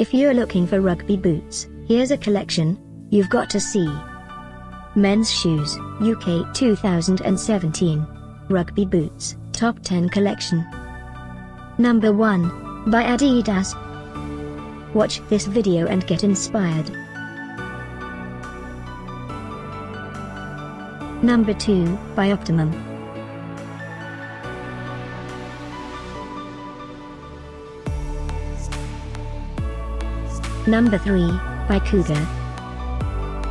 If you're looking for rugby boots, here's a collection you've got to see. Men's Shoes, UK 2017. Rugby Boots, Top 10 Collection. Number 1, by Adidas. Watch this video and get inspired. Number 2, by Optimum. Number 3, by Kooga.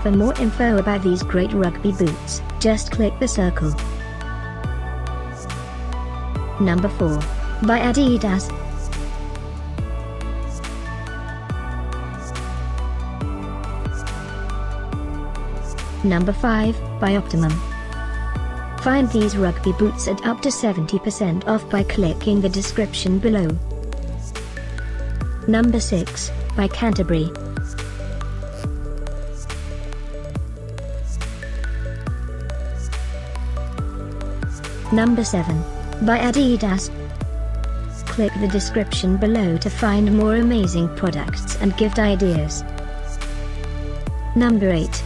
For more info about these great rugby boots, just click the circle. Number 4, by Adidas. Number 5, by Optimum. Find these rugby boots at up to 70% off by clicking the description below. Number 6, by Canterbury. Number 7, by Adidas. Click the description below to find more amazing products and gift ideas. Number 8.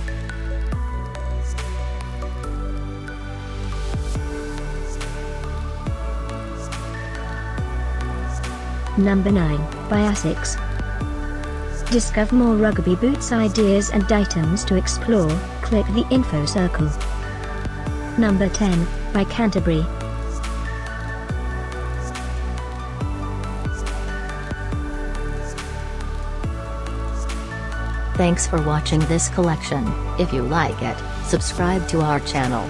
Number 9, by Asics. Discover more rugby boots ideas and items to explore, click the info circle. Number 10, by Canterbury. Thanks for watching this collection. If you like it, subscribe to our channel.